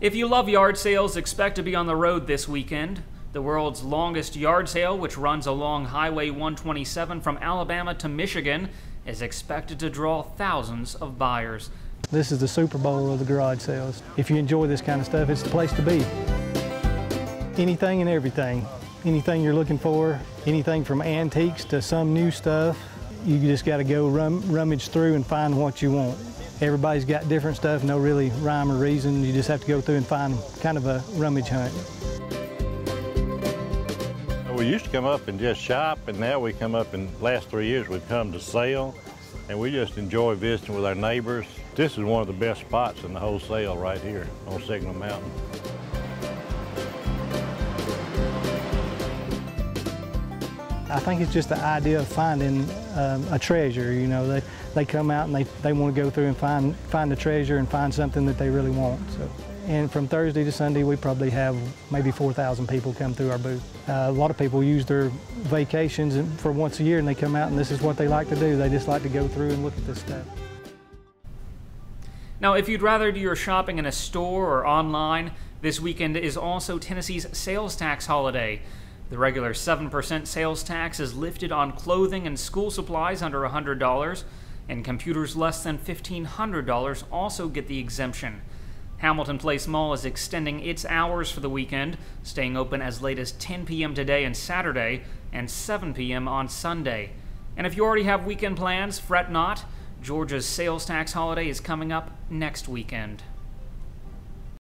If you love yard sales, expect to be on the road this weekend. The world's longest yard sale, which runs along Highway 127 from Alabama to Michigan, is expected to draw thousands of buyers. This is the Super Bowl of the garage sales. If you enjoy this kind of stuff, it's the place to be. Anything and everything. Anything you're looking for, anything from antiques to some new stuff, you just got to go rum, rummage through and find what you want. Everybody's got different stuff, no really rhyme or reason. You just have to go through and find kind of a rummage hunt. We used to come up and just shop, and now we come up in last three years we've come to sell, and we just enjoy visiting with our neighbors. This is one of the best spots in the whole sale right here on Signal Mountain. I think it's just the idea of finding um, a treasure. You know, they, they come out and they, they want to go through and find find a treasure and find something that they really want. So, and from Thursday to Sunday, we probably have maybe 4,000 people come through our booth. Uh, a lot of people use their vacations for once a year and they come out and this is what they like to do. They just like to go through and look at this stuff. Now, if you'd rather do your shopping in a store or online, this weekend is also Tennessee's sales tax holiday. The regular 7% sales tax is lifted on clothing and school supplies under $100, and computers less than $1,500 also get the exemption. Hamilton Place Mall is extending its hours for the weekend, staying open as late as 10 p.m. today and Saturday, and 7 p.m. on Sunday. And if you already have weekend plans, fret not. Georgia's sales tax holiday is coming up next weekend.